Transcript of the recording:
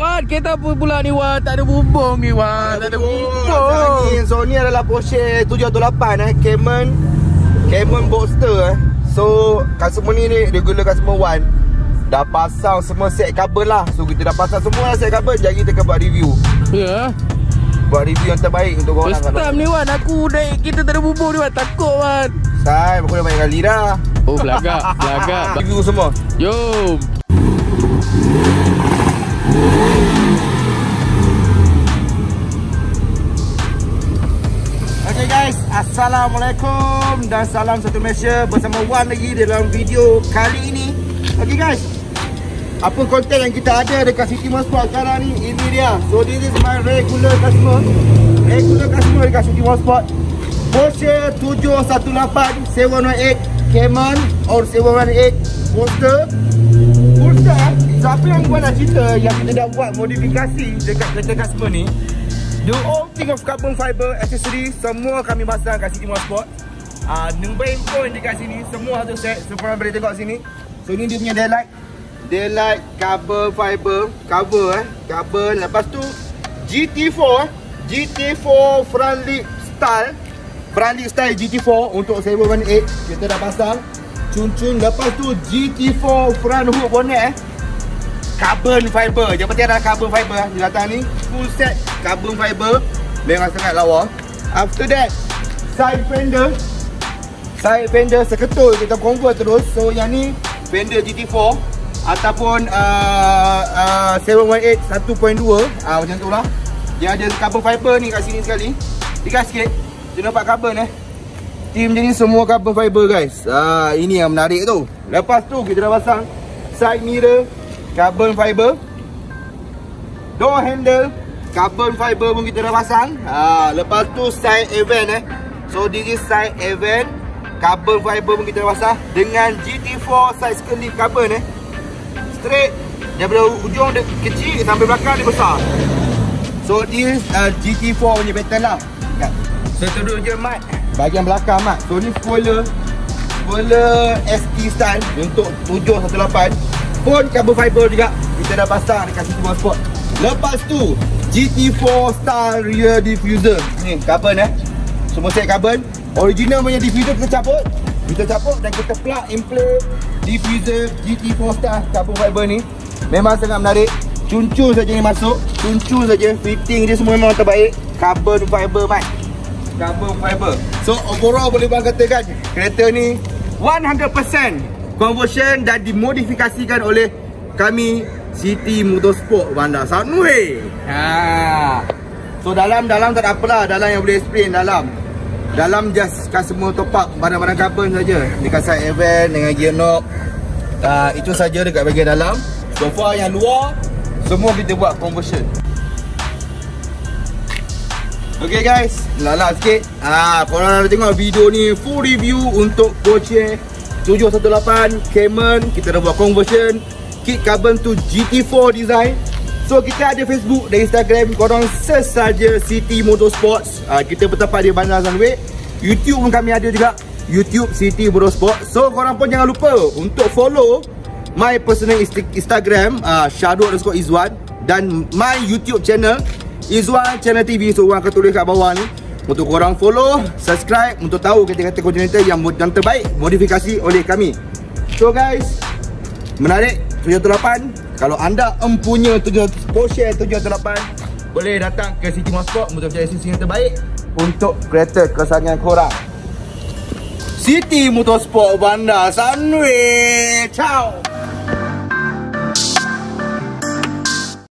Wan, kereta apa pula ni Wan? Tak ada bumbung ni Wan. Tak ada bumbung. Angin. So ni adalah Porsche 718 eh, Cayman Cayman Boxster eh. So customer ni ni regular customer one dah pasang semua set cover lah. So kita dah pasang semua lah set cover. Jadi kita akan buat review. Ya. Buat review yang terbaik untuk korang. First time ni Wan, aku naik kita tak ada bumbung ni Wan. Takut Wan. Sai, aku dah banyak kali dah. Oh, belagak, belagak. Review semua. Jom. Okay guys, Assalamualaikum dan salam satu Malaysia bersama Wan lagi dalam video kali ini. Okay guys, apa konten yang kita ada dekat City Motorsport sekarang ni, ini dia. So this is my regular customer. Regular customer dekat City Motorsport. Porsche 718 718 Cayman or 718 Monster. Monster eh. Siapa yang buat nak cerita yang kita dah buat modifikasi dekat kereta customer ni? The whole thing of carbon fiber accessory semua kami pasang kat City Motorsport. Ah, uh, number point dekat sini semua satu set. So korang boleh tengok sini. So ni dia punya daylight. Daylight carbon fiber cover eh. Carbon lepas tu GT4 eh. GT4 front lip style. Front lip style GT4 untuk 718 kita dah pasang. Cun-cun lepas tu GT4 front hook bonnet eh carbon fiber. Yang penting adalah carbon fiber di datang ni. Full set carbon fiber. Memang sangat lawa. After that, side fender. Side fender seketul kita convert terus. So yang ni fender GT4 ataupun uh, uh, 718 1.2 uh, macam tu lah. Dia ada carbon fiber ni kat sini sekali. Dekat sikit. Dia nampak carbon eh. Team je ni semua carbon fiber guys. Ah uh, ini yang menarik tu. Lepas tu kita dah pasang side mirror carbon fiber. Door handle carbon fiber pun kita dah pasang. Ha, lepas tu side event eh? So this is side event. Carbon fiber pun kita dah pasang. Dengan GT4 side skelip carbon eh? Straight daripada ujung dia kecil sampai belakang dia besar. So this uh, GT4 punya pattern lah itu dulu je mat bahagian belakang mat so ni spoiler spoiler ST style untuk 718 pun carbon fiber juga kita dah pasang dekat situ spot. Lepas tu GT4 style rear diffuser. Ni carbon eh. Semua set carbon. Original punya diffuser kita cabut. Kita cabut dan kita plug in play diffuser GT4 style carbon fiber ni. Memang sangat menarik. Cuncu saja ni masuk. Cuncu saja fitting dia semua memang terbaik. Carbon fiber mai. Carbon fiber. So overall boleh bang katakan kereta ni 100% conversion dan dimodifikasikan oleh kami City Motorsport Bandar Sanui. Ha. So dalam dalam tak ada apalah, dalam yang boleh explain dalam. Dalam just customer top up barang-barang carbon saja dekat side event dengan gear knob. Uh, itu saja dekat bahagian dalam. So far yang luar semua kita buat conversion. Okay guys, lala sikit. Ah, korang nak tengok video ni full review untuk Porsche 718 Cayman. Kita dah buat conversion. Kit carbon tu GT4 design. So kita ada Facebook dan Instagram. Korang search saja City Motorsports. Uh, kita bertempat di Bandar Zanway YouTube pun kami ada juga. YouTube City Motorsport so korang pun jangan lupa untuk follow my personal Instagram uh, Shadow underscore Izwan dan my YouTube channel Izwan Channel TV so korang akan tulis kat bawah ni untuk korang follow, subscribe untuk tahu kata-kata koordinator yang, yang terbaik modifikasi oleh kami. So guys, menarik 708. Kalau anda empunya 7 Porsche 708, boleh datang ke City Motorsport untuk mencari sisi yang terbaik untuk kereta kesayangan korang. City Motorsport Bandar Sunway. Ciao.